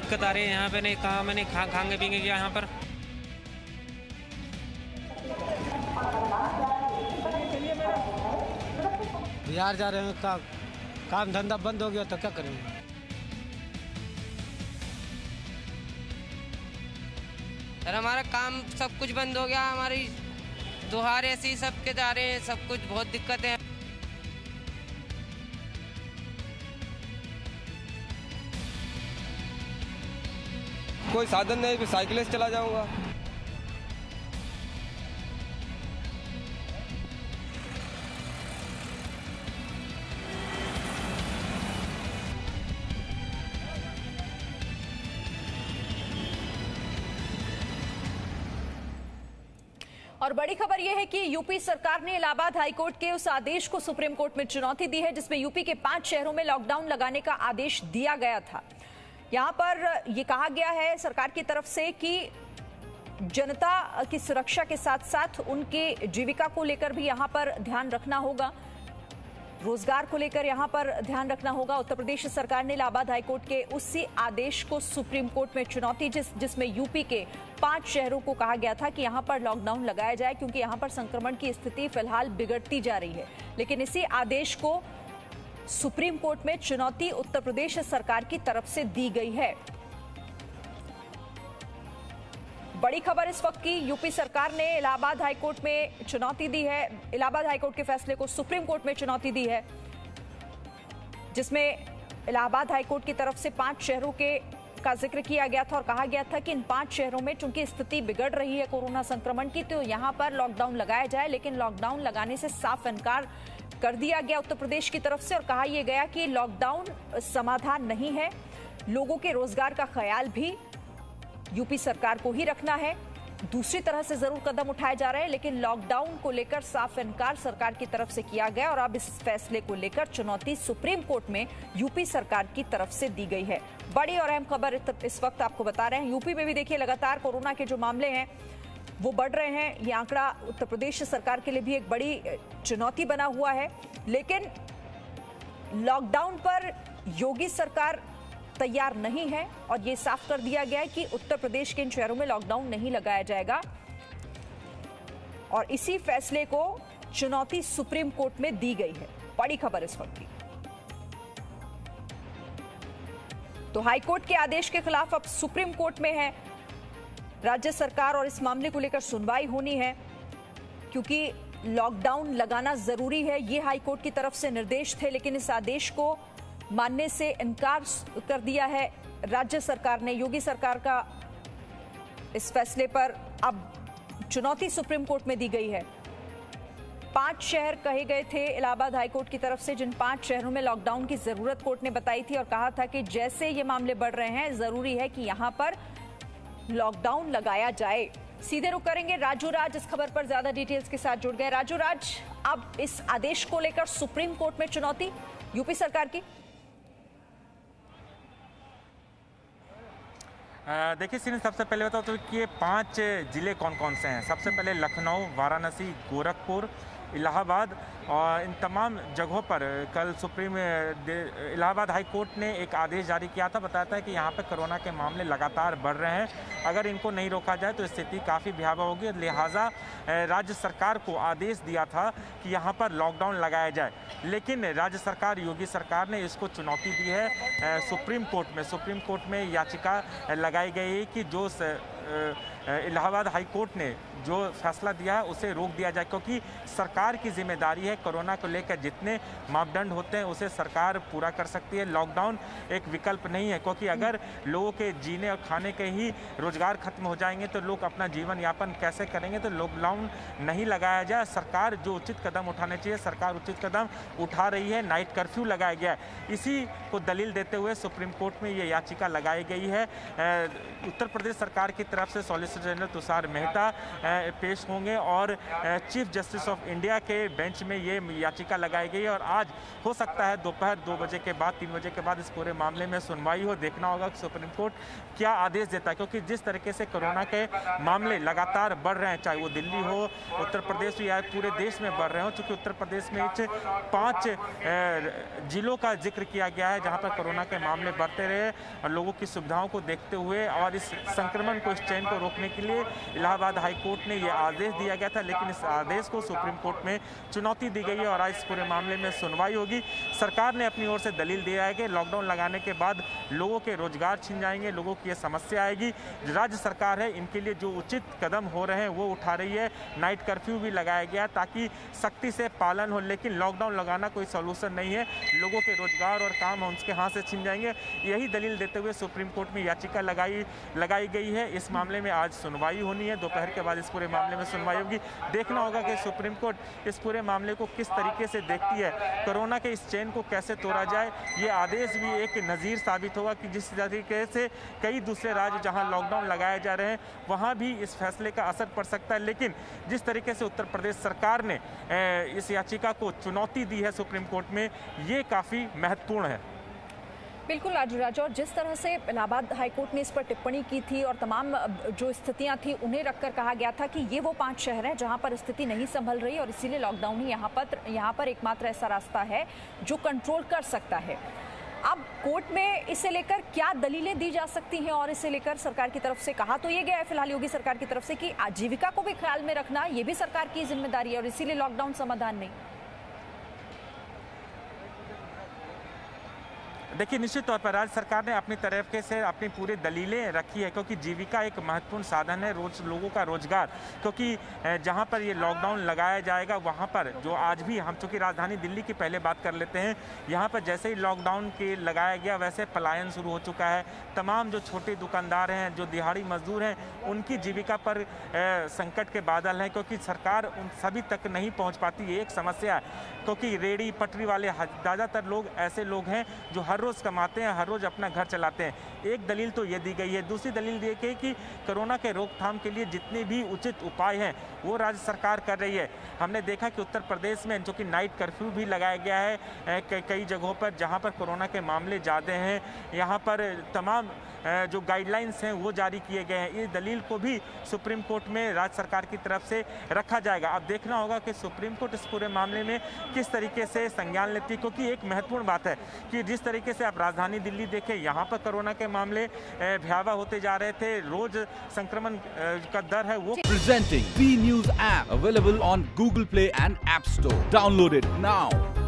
दिक्कत आ रही है। यहाँ पे नहीं कहा मैंने खा खाएँगे पीएँगे क्या यहाँ पर? बिहार जा रहे हैं का, काम धंधा बंद हो गया तो क्या करेंगे? सर हमारा काम सब कुछ बंद हो गया। हमारी दोहार ऐसे सब के जा रहे हैं सब कुछ बहुत दिक्कत है। कोई साधन नहीं, फिर साइकिल से चला जाऊँगा। और बड़ी खबर यह है कि यूपी सरकार ने इलाहाबाद हाईकोर्ट के उस आदेश को सुप्रीम कोर्ट में चुनौती दी है, जिसमें यूपी के पाँच शहरों में लॉकडाउन लगाने का आदेश दिया गया था। यहाँ पर यह कहा गया है सरकार की तरफ़ से कि जनता की सुरक्षा के साथ साथ उनके जीविका को लेकर भी यहाँ पर ध्यान रखना होगा। रोज़गार को लेकर यहाँ पर ध्यान रखना होगा। उत्तर प्रदेश सरकार ने इलाहाबाद हाईकोर्ट के उसी आदेश को सुप्रीम कोर्ट में चुनौती, जिस, जिसमें यूपी के पाँच शहरों को कहा गया था कि यहाँ पर लॉकडाउन लगाया जाए, क्योंकि यहाँ पर संक्रमण की स्थिति फ़िलहाल बिगड़ती जा रही है। लेकिन इसी आदेश को सुप्रीम कोर्ट में चुनौती उत्तर प्रदेश सरकार की तरफ़ से दी गई है। बड़ी खबर इस वक्त की, यूपी सरकार ने इलाहाबाद हाईकोर्ट में चुनौती दी है। इलाहाबाद हाईकोर्ट के फैसले को सुप्रीम कोर्ट में चुनौती दी है, जिसमें इलाहाबाद हाईकोर्ट की तरफ़ से पाँच शहरों के, का ज़िक्र किया गया था और कहा गया था कि इन पाँच शहरों में चूँकि स्थिति बिगड़ रही है कोरोना संक्रमण की तो यहाँ पर लॉकडाउन लगाया जाए, लेकिन लॉकडाउन लगाने से साफ़ इनकार कर दिया गया उत्तर प्रदेश की तरफ़ से और कहा यह गया कि लॉकडाउन समाधान नहीं है। लोगों के रोज़गार का ख्याल भी यूपी सरकार को ही रखना है। दूसरी तरह से ज़रूर कदम उठाए जा रहे हैं, लेकिन लॉकडाउन को लेकर साफ़ इनकार सरकार की तरफ़ से किया गया और अब इस फैसले को लेकर चुनौती सुप्रीम कोर्ट में यूपी सरकार की तरफ़ से दी गई है। बड़ी और अहम खबर इस वक्त आपको बता रहे हैं। यूपी में भी देखिए, लगातार कोरोना के जो मामले हैं वो बढ़ रहे हैं। ये आंकड़ा उत्तर प्रदेश सरकार के लिए भी एक बड़ी चुनौती बना हुआ है। लेकिन लॉकडाउन पर योगी सरकार तैयार नहीं है और ये साफ़ कर दिया गया है कि उत्तर प्रदेश के इन शहरों में लॉकडाउन नहीं लगाया जाएगा। और इसी फैसले को चुनौती सुप्रीम कोर्ट में दी गई है। बड़ी खबर इस वक्त की। तो हाईकोर्ट के आदेश के खिलाफ अब सुप्रीम कोर्ट में है। राज्य सरकार और इस मामले को लेकर सुनवाई होनी है, क्योंकि लॉकडाउन लगाना ज़रूरी है, ये हाईकोर्ट की तरफ़ से निर्देश थे, लेकिन इस आदेश को मानने से इनकार कर दिया है राज्य सरकार ने। योगी सरकार का इस फैसले पर अब चुनौती सुप्रीम कोर्ट में दी गई है। पाँच शहर कहे गए थे इलाहाबाद हाईकोर्ट की तरफ़ से, जिन पाँच शहरों में लॉकडाउन की ज़रूरत कोर्ट ने बताई थी और कहा था कि जैसे ये मामले बढ़ रहे हैं, ज़रूरी है कि यहाँ पर लॉकडाउन लगाया जाए। सीधे रुक करेंगे राजू राज, इस खबर पर ज़्यादा डिटेल्स के साथ जुड़ गए राजू राज। अब इस आदेश को लेकर सुप्रीम कोर्ट में चुनौती, यूपी सरकार की। देखिए सिंह सबसे पहले बताओ तो कि ये पाँच ज़िले कौन कौन से हैं? सबसे पहले लखनऊ, वाराणसी, गोरखपुर इलाहाबाद और इन तमाम जगहों पर कल सुप्रीम इलाहाबाद हाई कोर्ट ने एक आदेश जारी किया था, बताया था कि यहाँ पर कोरोना के मामले लगातार बढ़ रहे हैं। अगर इनको नहीं रोका जाए तो स्थिति काफ़ी भयावह होगी लिहाजा राज्य सरकार को आदेश दिया था कि यहाँ पर लॉकडाउन लगाया जाए। लेकिन राज्य सरकार, योगी सरकार ने इसको चुनौती दी है सुप्रीम कोर्ट में। सुप्रीम कोर्ट में याचिका लगाई गई है कि जो इलाहाबाद हाई कोर्ट ने जो फैसला दिया है, उसे रोक दिया जाए, क्योंकि सरकार की ज़िम्मेदारी है कोरोना को लेकर जितने मापदंड होते हैं, उसे सरकार पूरा कर सकती है। लॉकडाउन एक विकल्प नहीं है, क्योंकि अगर लोगों के जीने और खाने के ही रोज़गार खत्म हो जाएँगे तो लोग अपना जीवन यापन कैसे करेंगे? तो लॉकडाउन नहीं लगाया जाए। सरकार जो उचित कदम उठाने चाहिए, सरकार उचित कदम उठा रही है, नाइट कर्फ्यू लगाया गया है। इसी को दलील देते हुए सुप्रीम कोर्ट में ये याचिका लगाई गई है। उत्तर प्रदेश सरकार की तरफ़ तरफ़ से सॉलिसिटर जनरल तुषार मेहता पेश होंगे और चीफ जस्टिस ऑफ़ इंडिया के बेंच में ये याचिका लगाई गई और आज हो सकता है दोपहर दो बजे के बाद, तीन बजे के बाद इस पूरे मामले में सुनवाई हो। देखना होगा सुप्रीम कोर्ट क्या आदेश देता है, क्योंकि जिस तरीके से कोरोना के मामले लगातार बढ़ रहे हैं, चाहे वो दिल्ली हो, उत्तर प्रदेश हो या पूरे देश में बढ़ रहे हो, चूँकि उत्तर प्रदेश में पाँच जिलों का ज़िक्र किया गया है, जहाँ पर कोरोना के मामले बढ़ते रहे और लोगों की सुविधाओं को देखते हुए और इस संक्रमण को इस चैन को रोकने के लिए इलाहाबाद हाई कोर्ट ने यह आदेश दिया गया था, लेकिन इस आदेश को सुप्रीम कोर्ट में चुनौती दी गई है और आज इस पूरे मामले में सुनवाई होगी। सरकार ने अपनी ओर से दलील दिया है कि लॉकडाउन लगाने के बाद लोगों के रोज़गार छिन जाएँगे, लोगों की यह समस्या आएगी। राज्य सरकार है, इनके लिए जो उचित कदम हो रहे हैं वो उठा रही है। नाइट कर्फ्यू भी लगाया गया ताकि सख्ती से पालन हो, लेकिन लॉकडाउन लगाना कोई सोल्यूशन नहीं है। लोगों के रोज़गार और काम उनके हाथ से छिन जाएँगे। यही दलील देते हुए सुप्रीम कोर्ट में याचिका लगाई लगाई गई है। इस मामले में आज सुनवाई होनी है। दोपहर के बाद इस पूरे मामले में सुनवाई होगी। देखना होगा कि सुप्रीम कोर्ट इस पूरे मामले को किस तरीके से देखती है। कोरोना के इस चेन को कैसे तोड़ा जाए, ये आदेश भी एक नज़ीर साबित होगा कि जिस तरीके से कई दूसरे राज्य जहाँ लॉकडाउन लगाए जा रहे हैं, वहाँ भी इस फैसले का असर पड़ सकता है। लेकिन जिस तरीके से उत्तर प्रदेश सरकार ने इस याचिका को चुनौती दी है सुप्रीम कोर्ट में, ये काफ़ी महत्वपूर्ण है। बिल्कुल राजू राजा, और जिस तरह से इलाहाबाद हाईकोर्ट ने इस पर टिप्पणी की थी और तमाम जो स्थितियाँ थी उन्हें रखकर कहा गया था कि ये वो पाँच शहर हैं जहाँ पर स्थिति नहीं संभल रही और इसीलिए लॉकडाउन ही यहाँ पर यहाँ पर एकमात्र ऐसा रास्ता है जो कंट्रोल कर सकता है। अब कोर्ट में इसे लेकर क्या दलीलें दी जा सकती हैं और इसे लेकर सरकार की तरफ़ से कहा तो ये गया है फ़िलहाल योगी सरकार की तरफ़ से कि आजीविका को भी ख्याल में रखना, ये भी सरकार की ज़िम्मेदारी है और इसीलिए लॉकडाउन समाधान नहीं। देखिए, निश्चित तौर पर राज्य सरकार ने अपनी तरफ़ के से अपनी पूरी दलीलें रखी है क्योंकि जीविका एक महत्वपूर्ण साधन है रोज, लोगों का रोज़गार। क्योंकि जहाँ पर ये लॉकडाउन लगाया जाएगा, वहाँ पर जो आज भी हम चूँकि राजधानी दिल्ली की पहले बात कर लेते हैं, यहाँ पर जैसे ही लॉकडाउन के लगाया गया, वैसे पलायन शुरू हो चुका है। तमाम जो छोटे दुकानदार हैं, जो दिहाड़ी मजदूर हैं, उनकी जीविका पर संकट के बादल हैं क्योंकि सरकार उन सभी तक नहीं पहुँच पाती, ये एक समस्या है। क्योंकि रेडी पटरी वाले ज़्यादातर लोग ऐसे लोग हैं जो हर रोज़ कमाते हैं, हर रोज़ अपना घर चलाते हैं। एक दलील तो ये दी गई है। दूसरी दलील ये गई कि कोरोना के रोकथाम के लिए जितने भी उचित उपाय हैं, वो राज्य सरकार कर रही है। हमने देखा कि उत्तर प्रदेश में, जो कि नाइट कर्फ्यू भी लगाया गया है कई जगहों पर, जहाँ पर कोरोना के मामले ज़्यादा हैं, यहाँ पर तमाम जो गाइडलाइंस हैं, वो जारी किए गए हैं। इस दलील को भी सुप्रीम कोर्ट में राज्य सरकार की तरफ़ से रखा जाएगा। अब देखना होगा कि सुप्रीम कोर्ट इस पूरे मामले में किस तरीके से संज्ञान लेती क्योंकि एक महत्वपूर्ण बात है कि जिस तरीके से आप राजधानी दिल्ली देखें, यहाँ पर कोरोना के मामले भयावह होते जा रहे थे। रोज संक्रमण का दर है, वो presenting B news app available on Google play and app store downloaded now